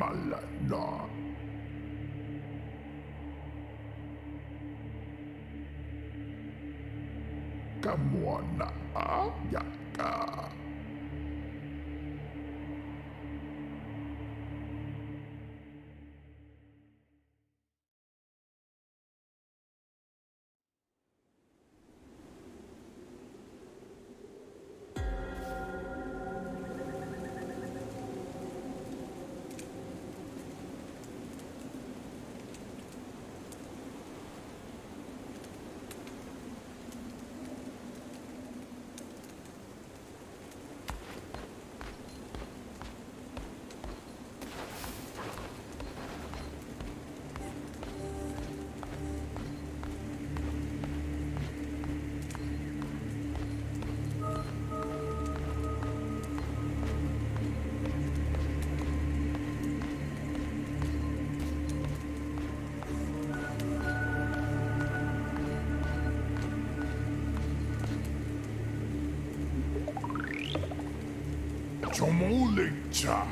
Malana. Chomolecha.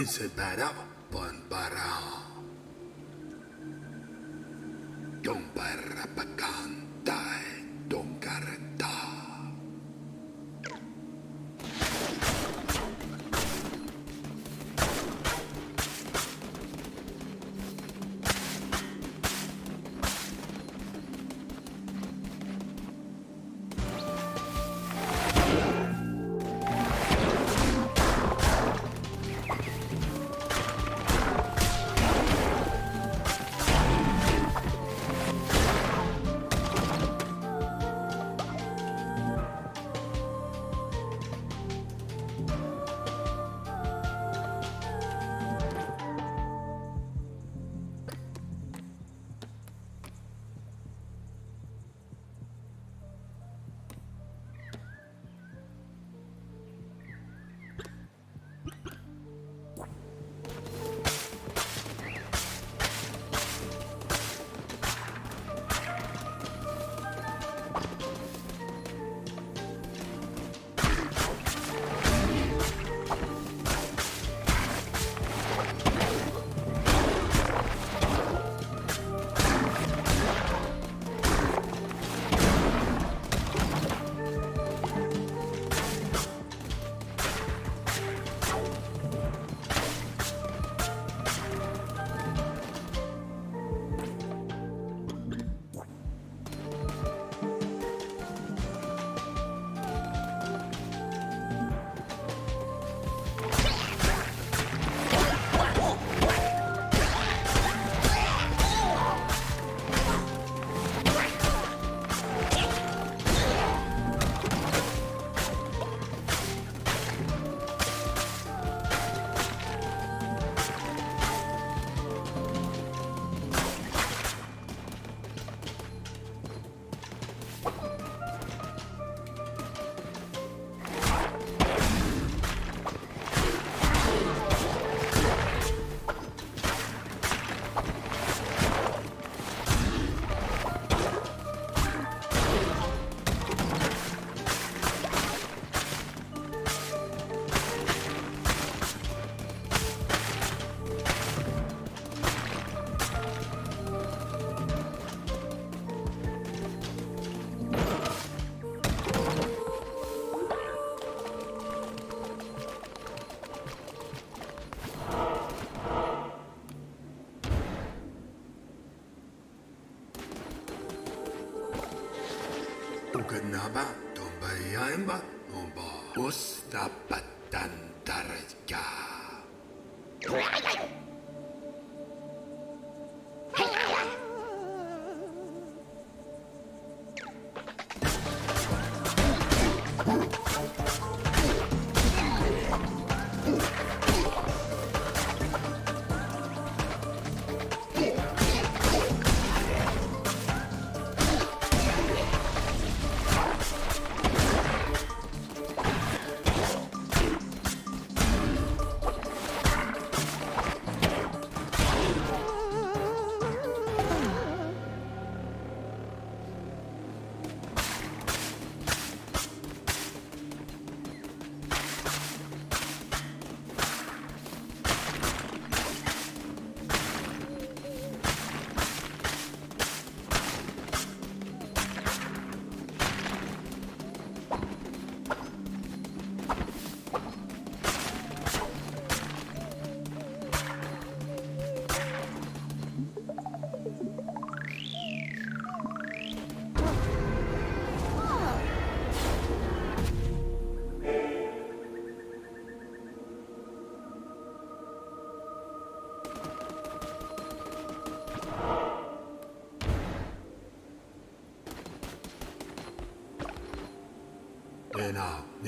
Isabara bad para.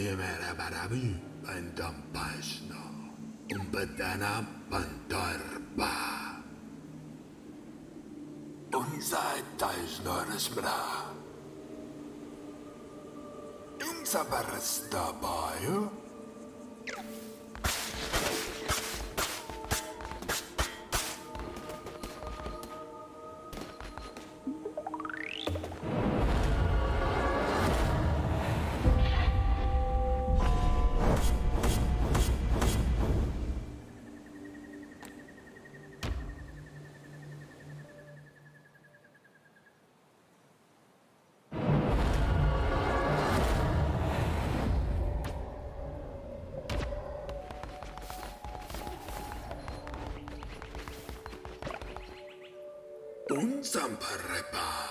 Ena nimere barabi bandam pasno. Umbadana bandarba. Parrepa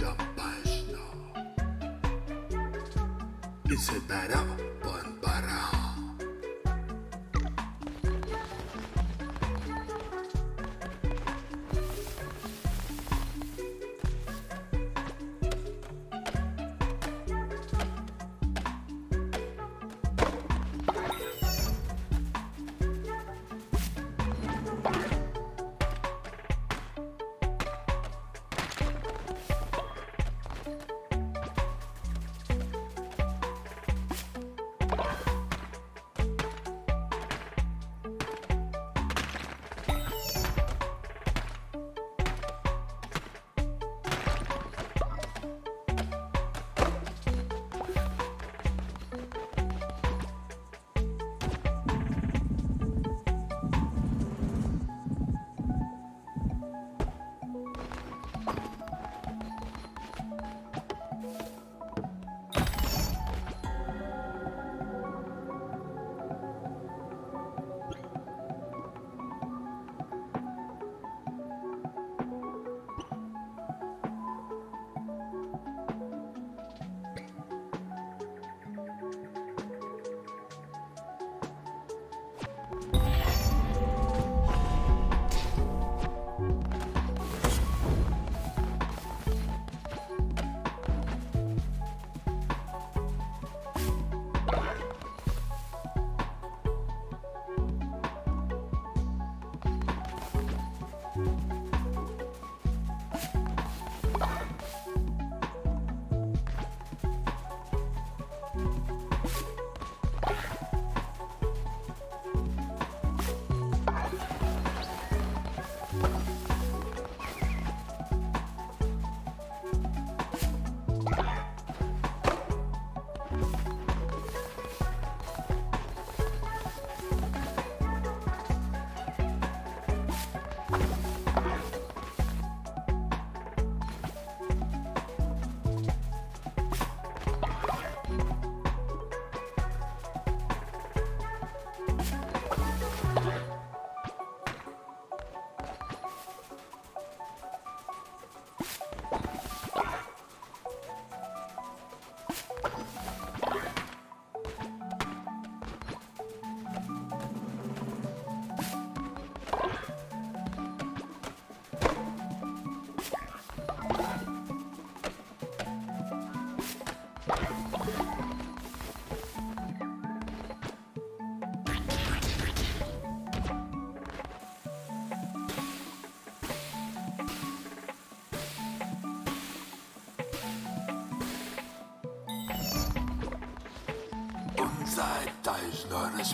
Dumpashno It's a better one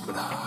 것이구나.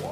more.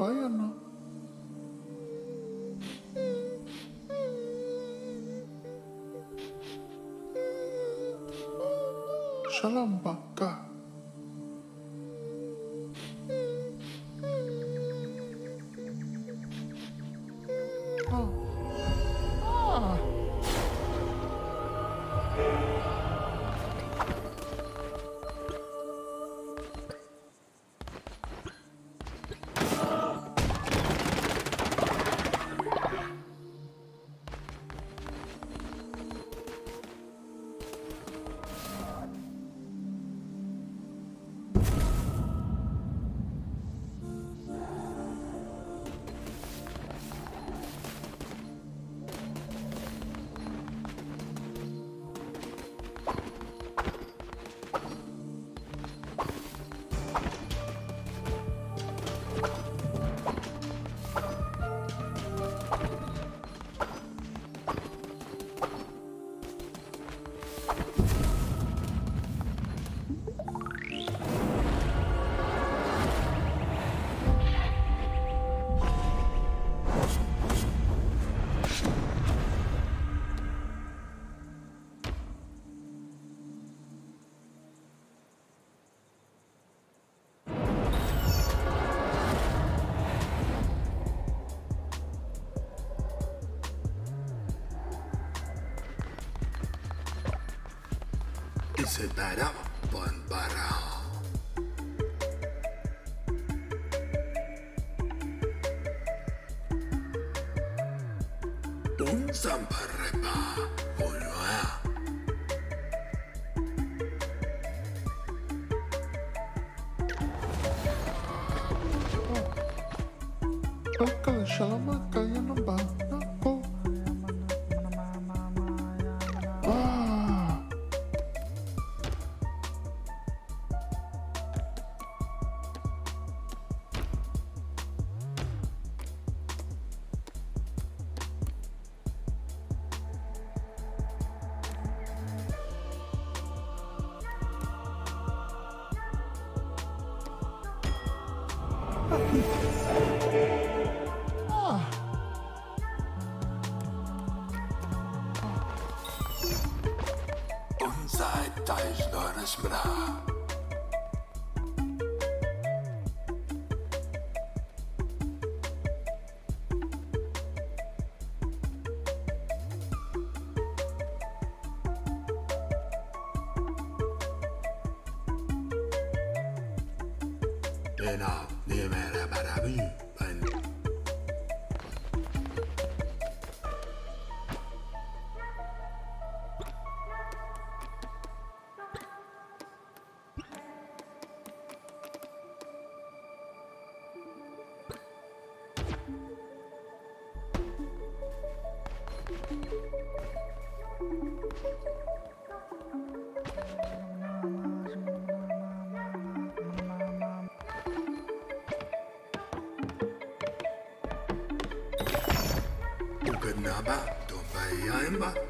Bayern. Shalom, God. Enough, the man about Baba, don't buy Yamba.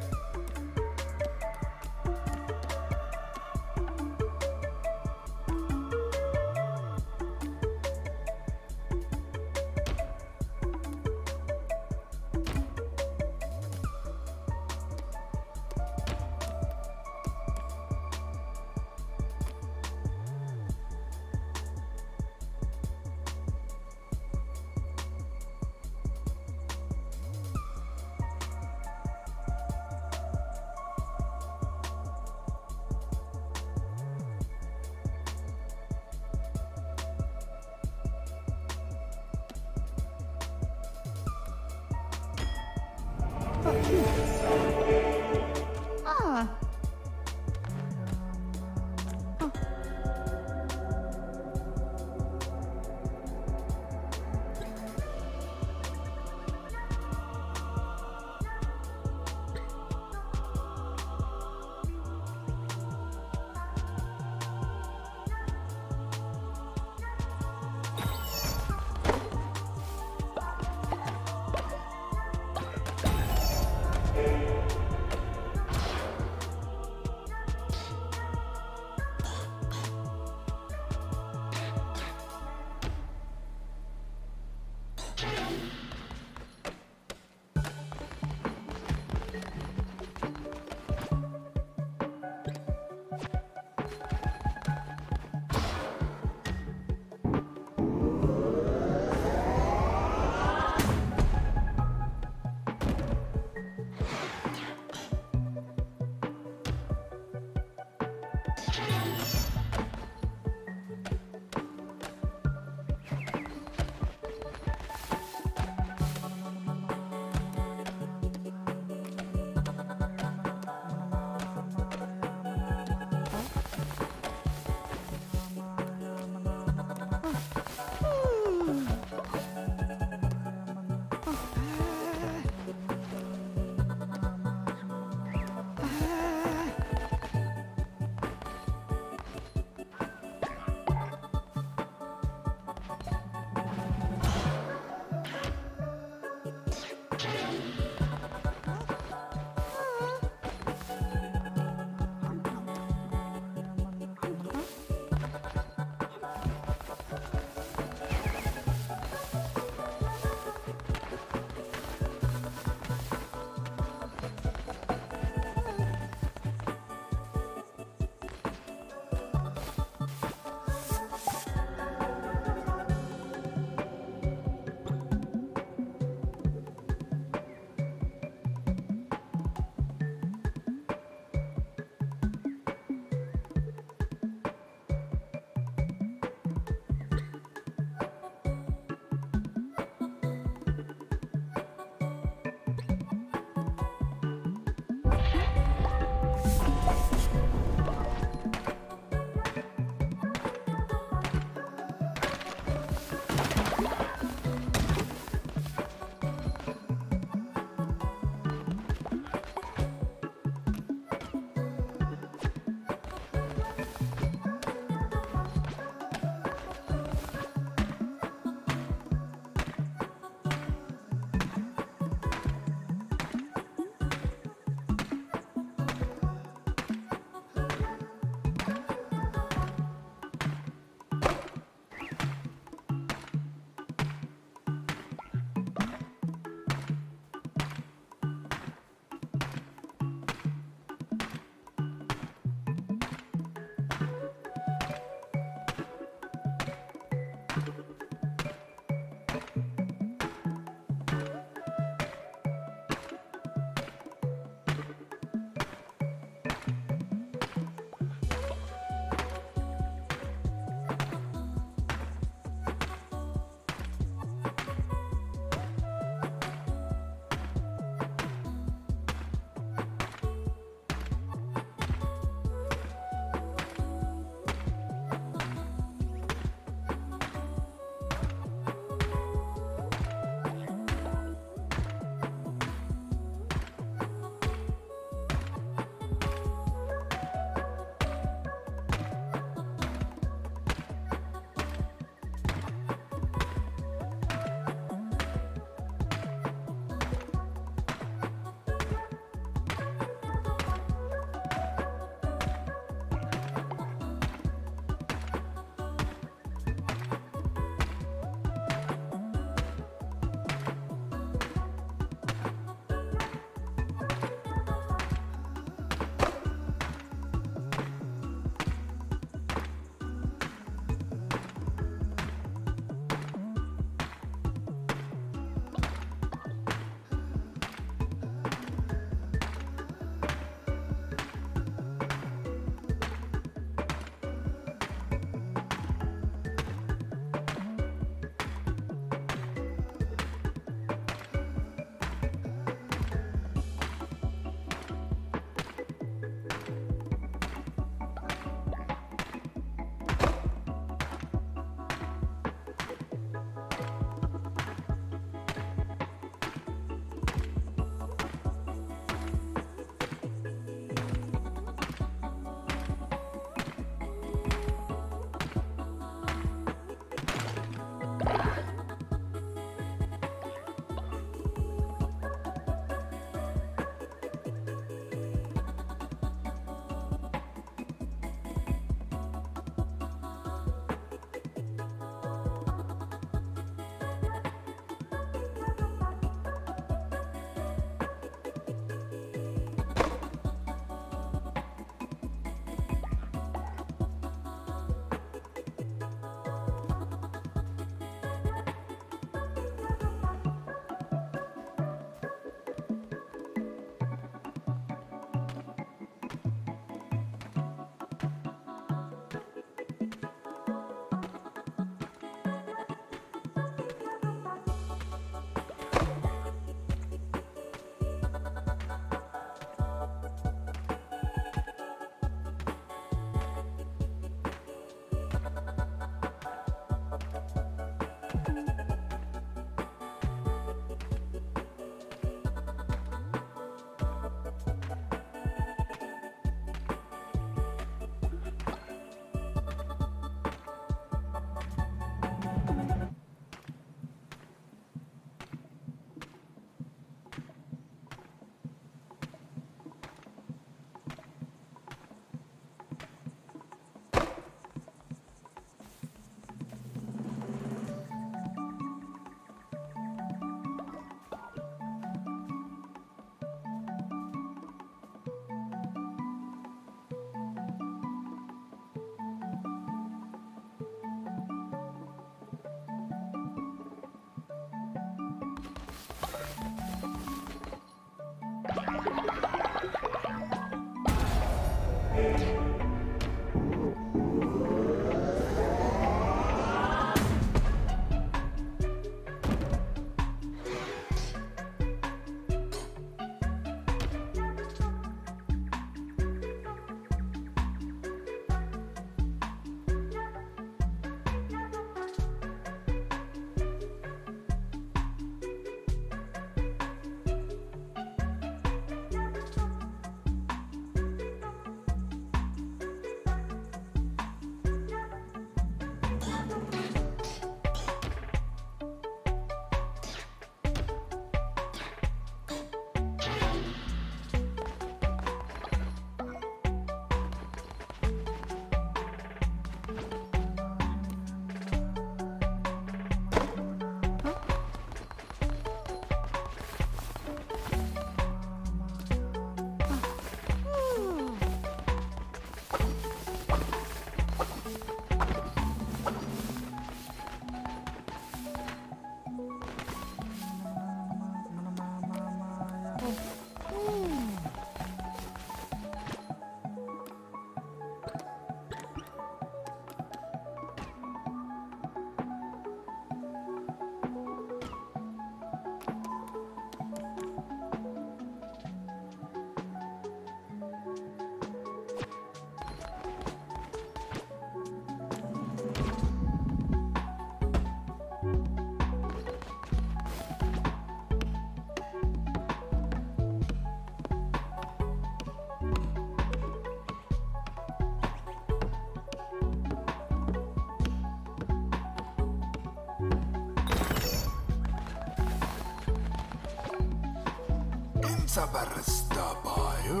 sabırstavayı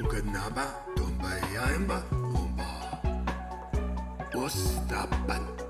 Uganaba tumbayayamba umba Ustabat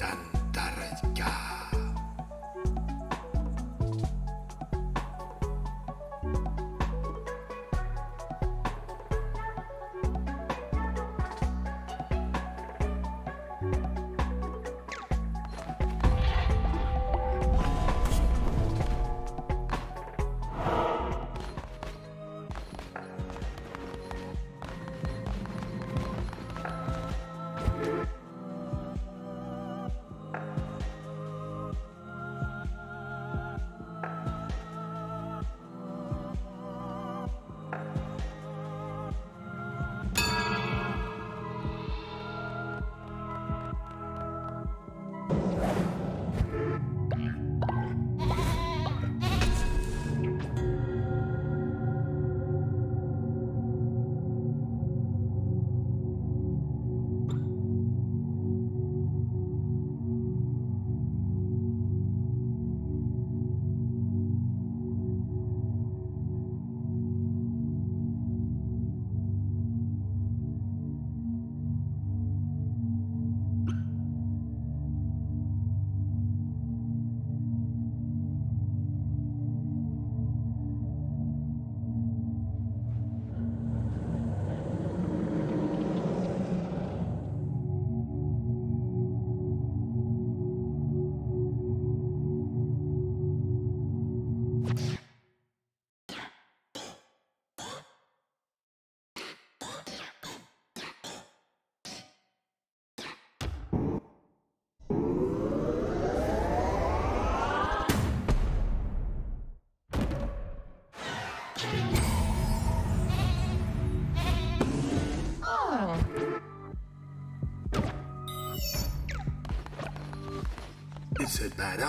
Bad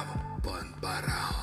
bon barao.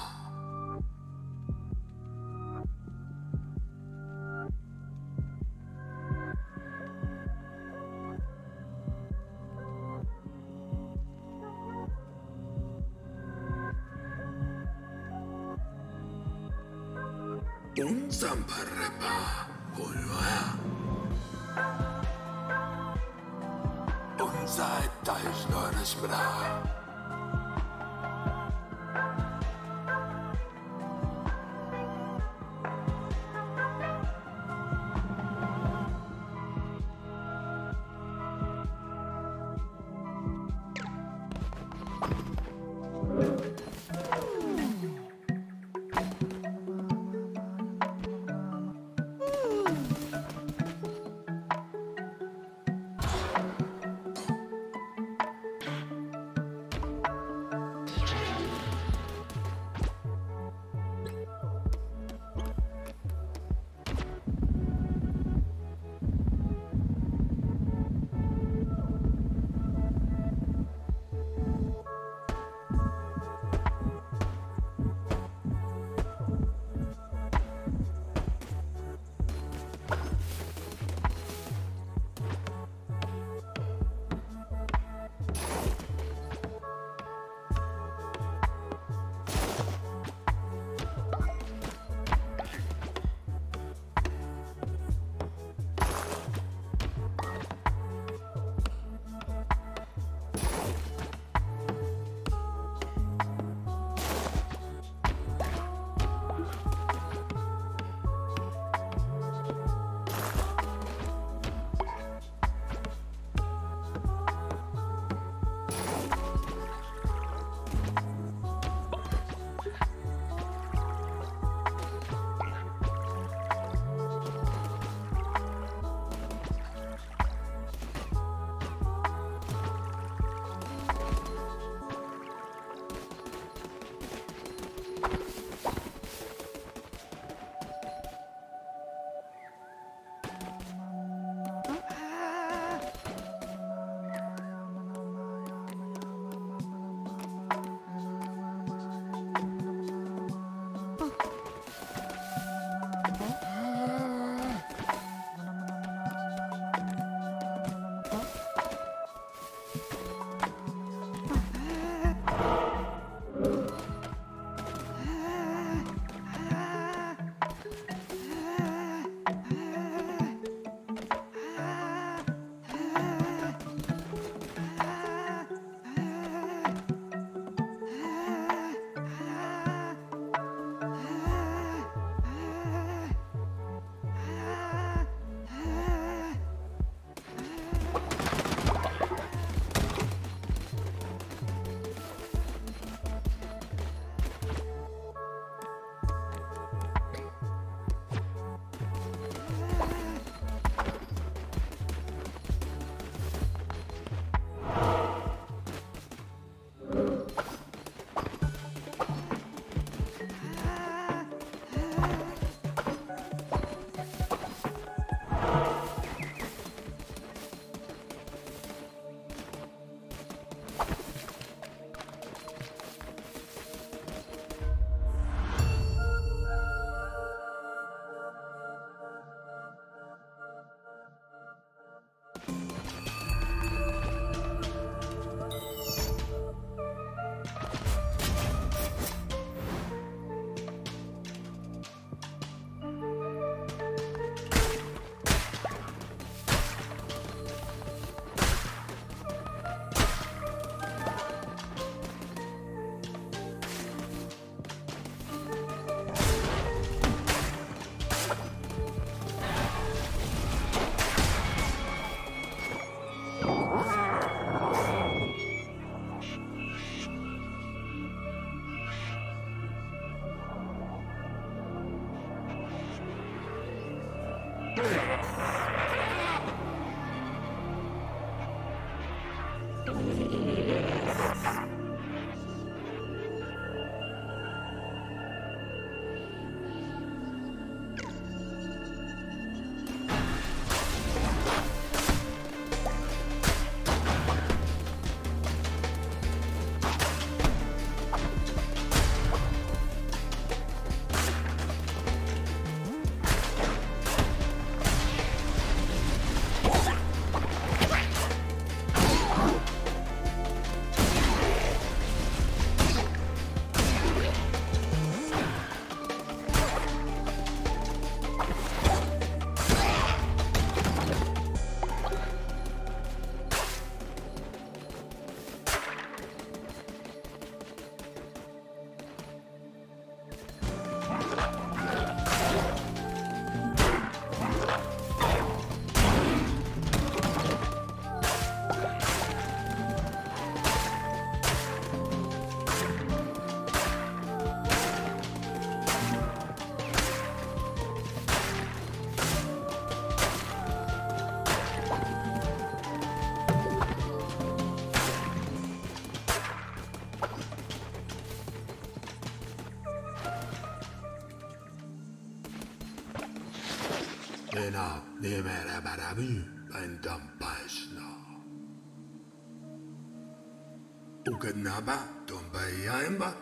Ugadnaba dombayaimba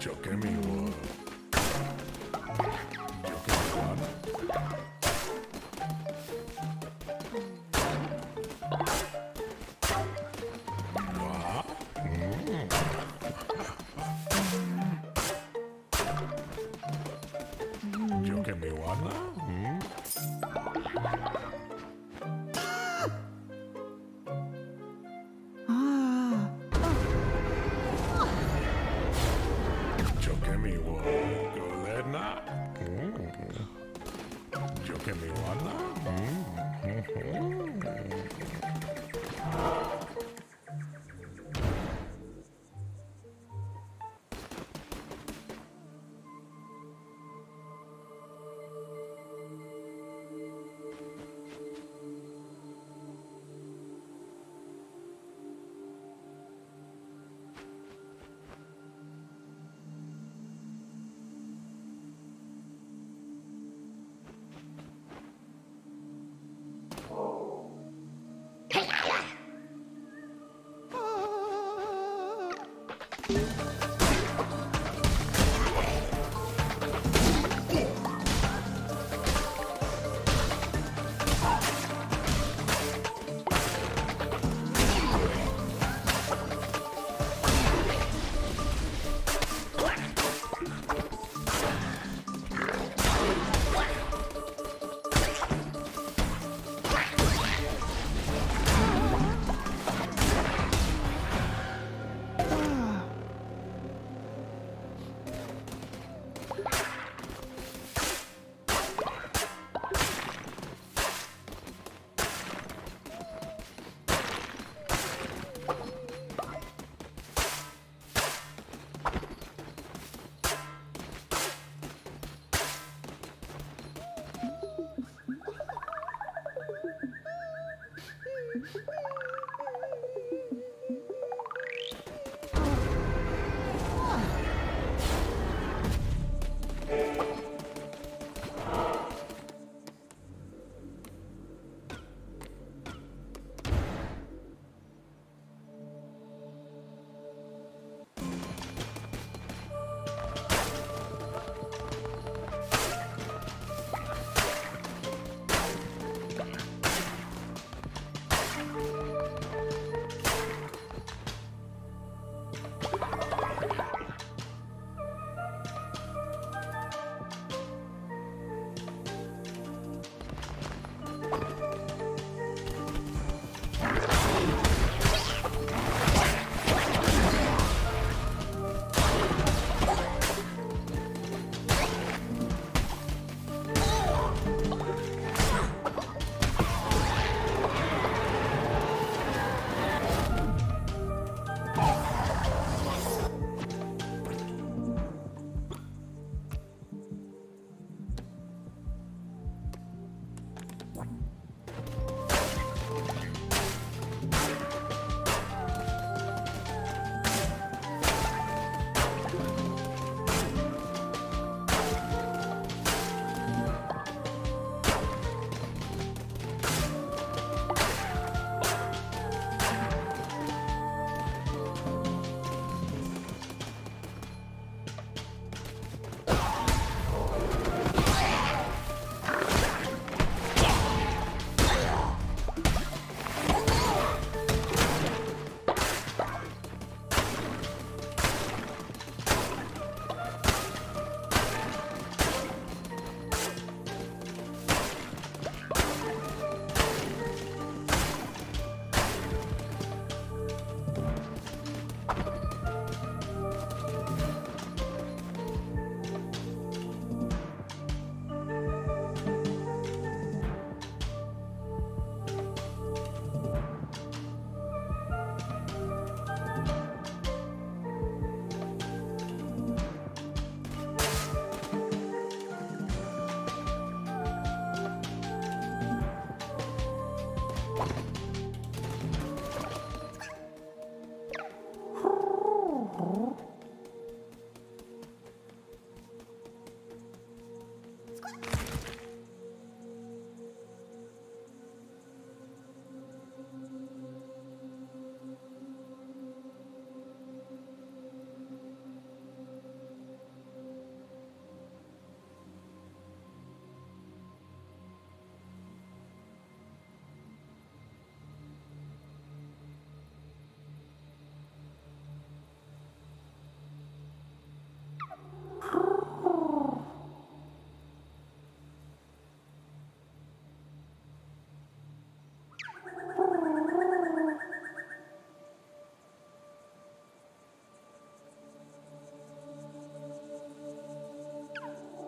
Yo que mi wa. Kamuana.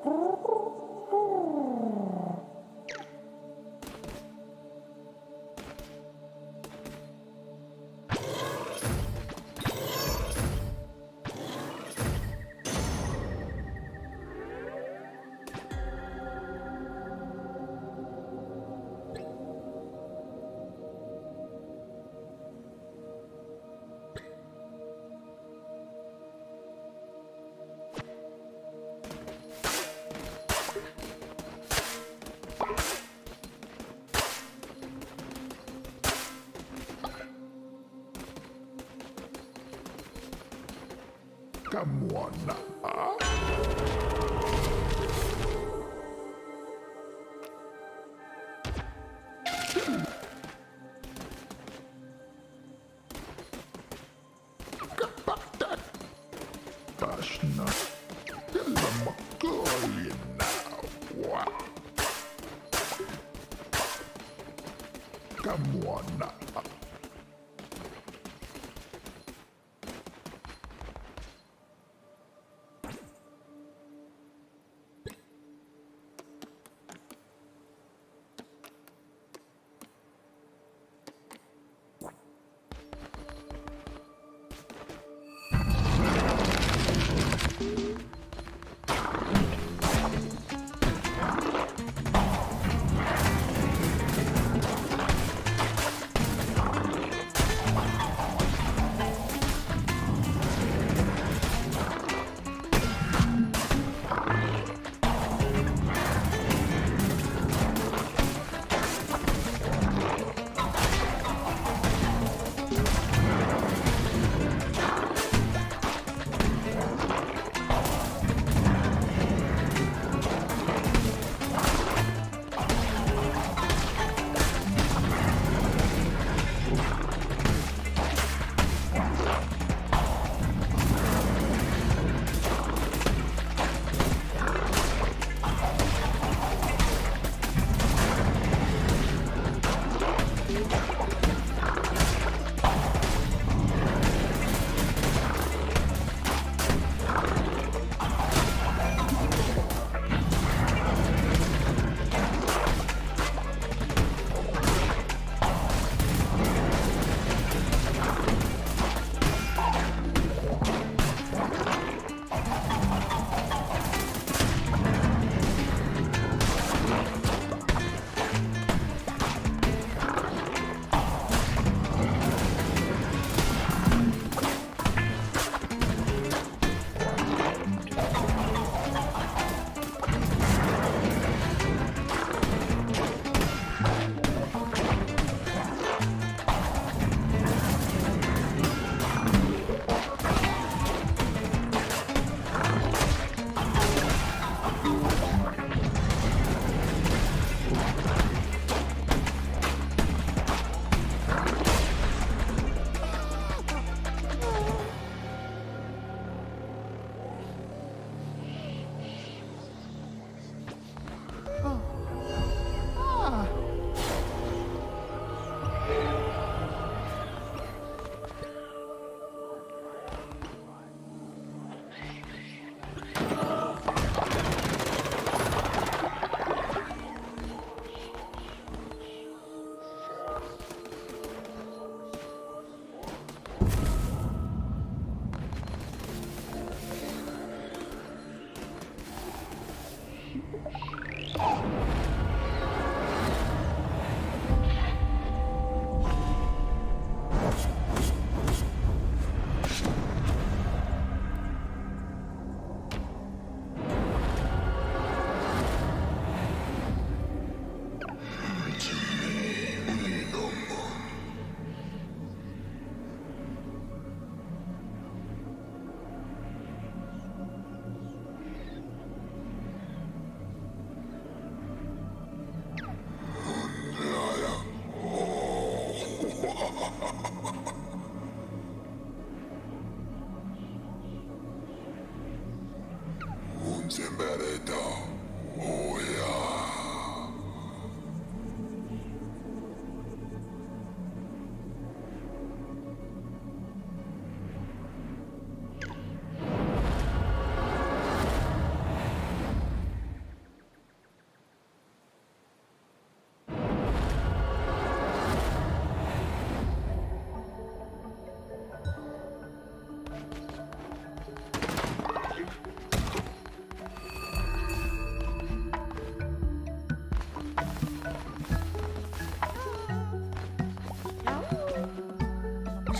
Brrr. Pashna.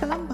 Shalom.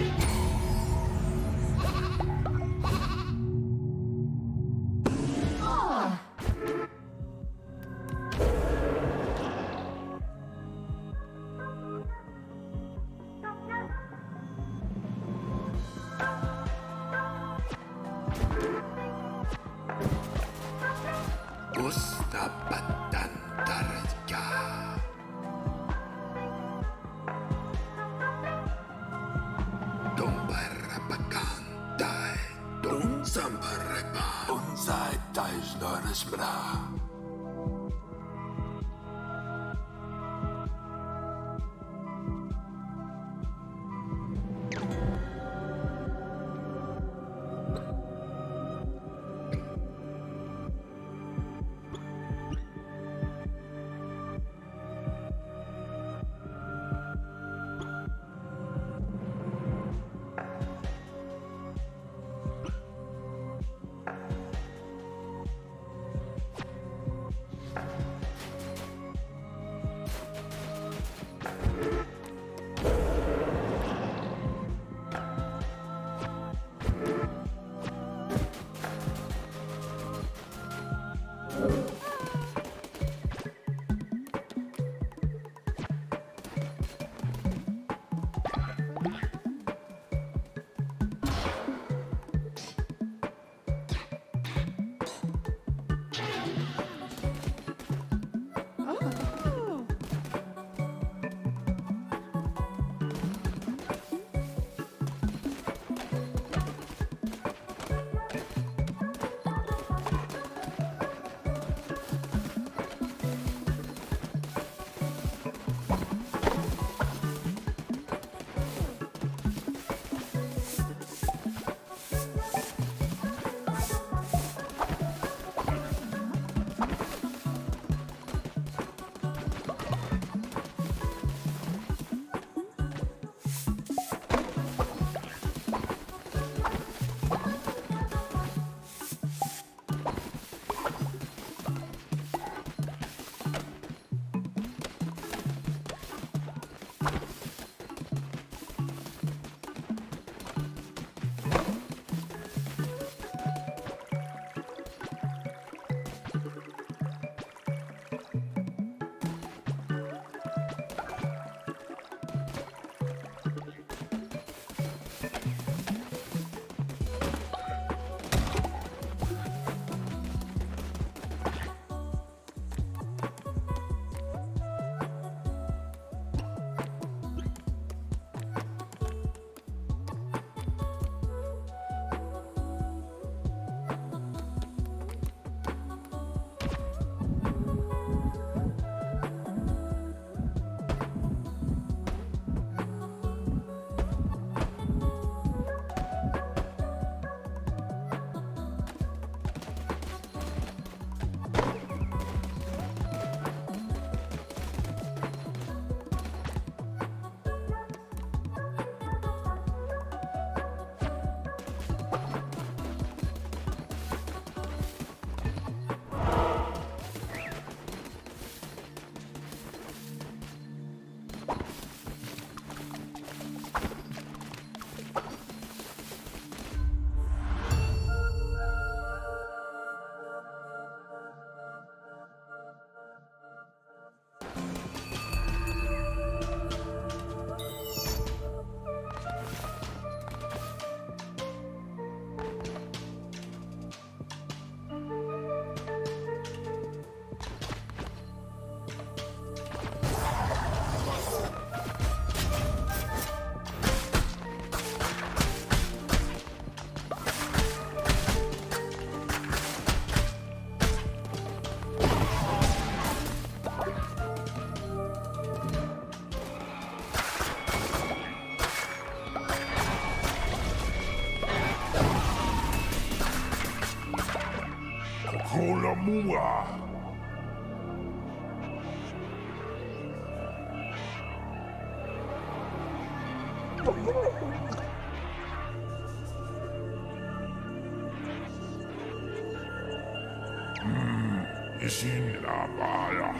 Gusta うわうん石なばや。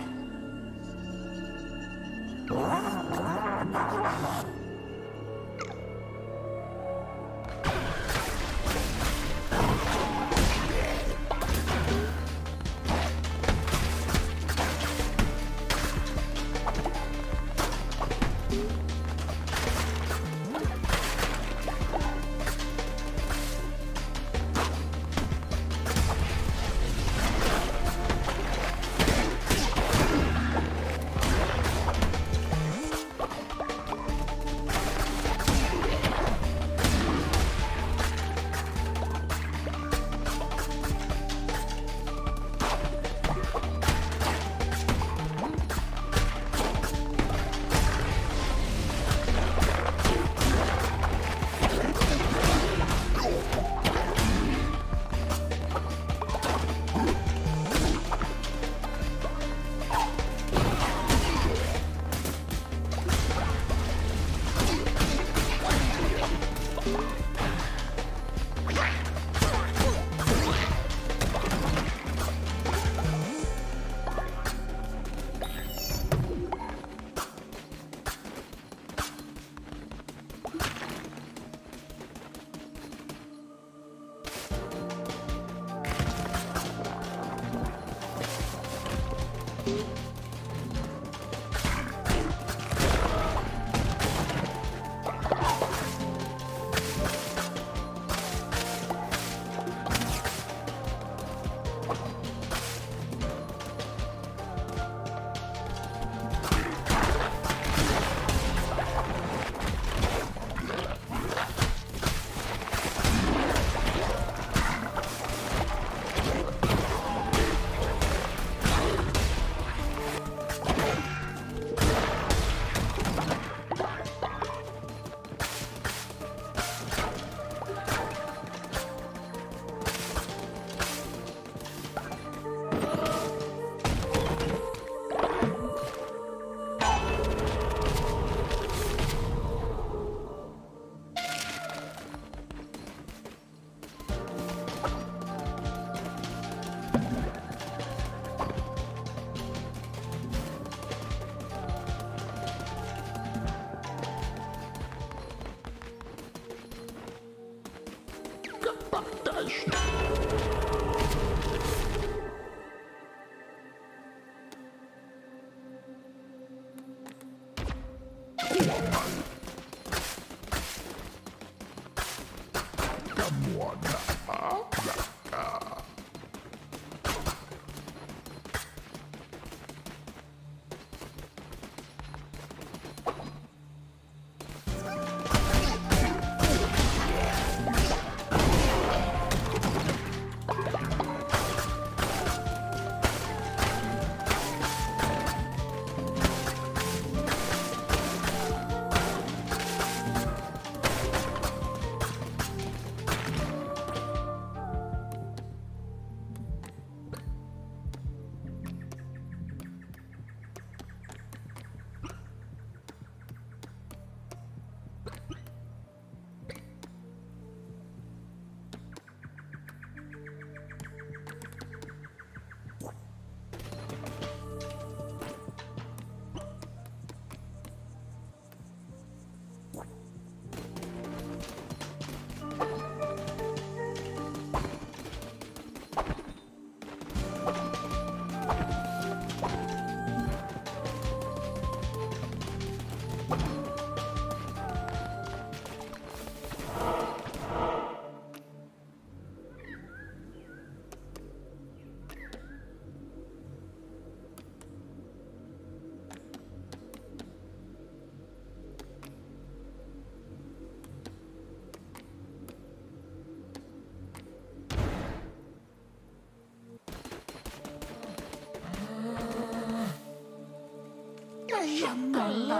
Bye.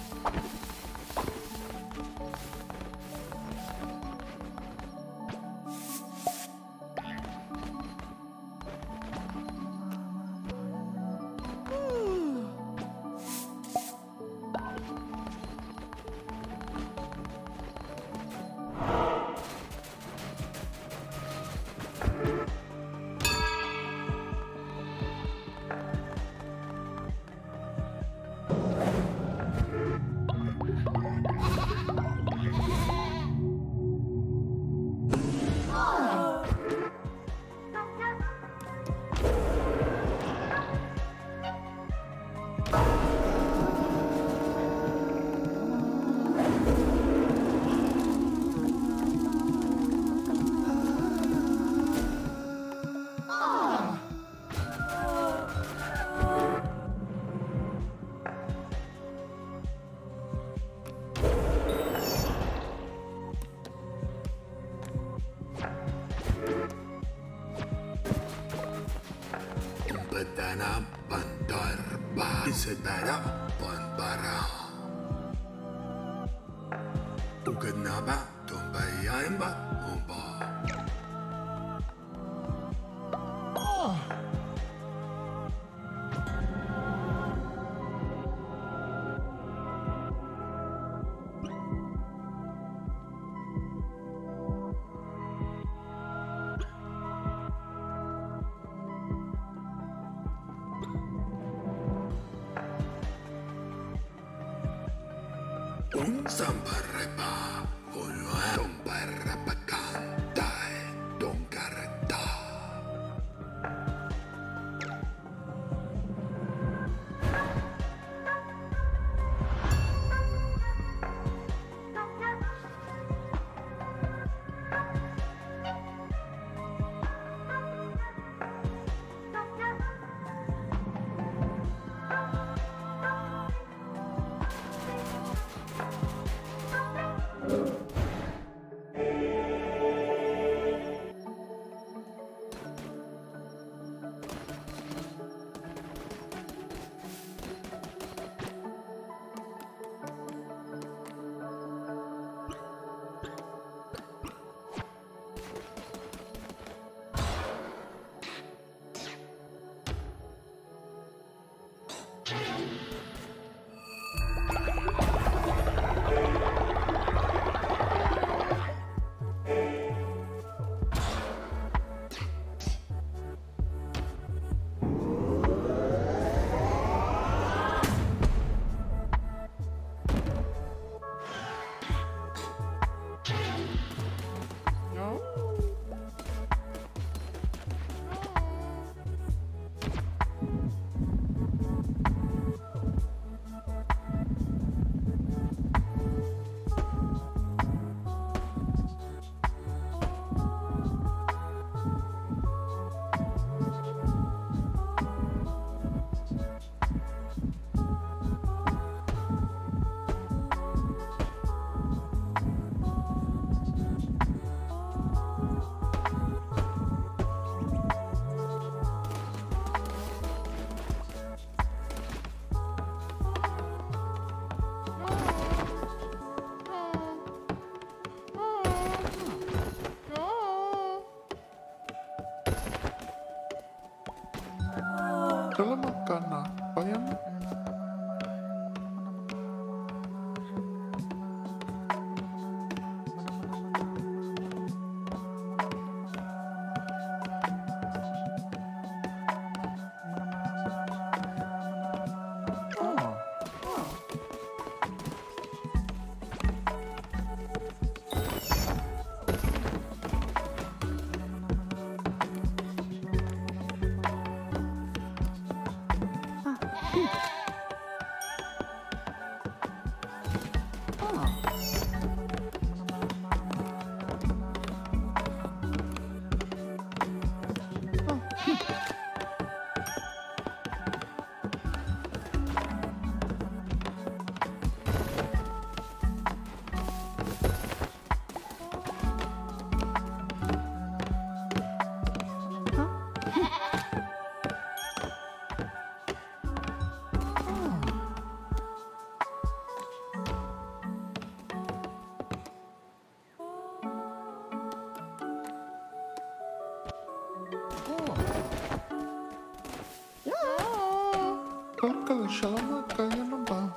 Aquela chama caiu tá no bar.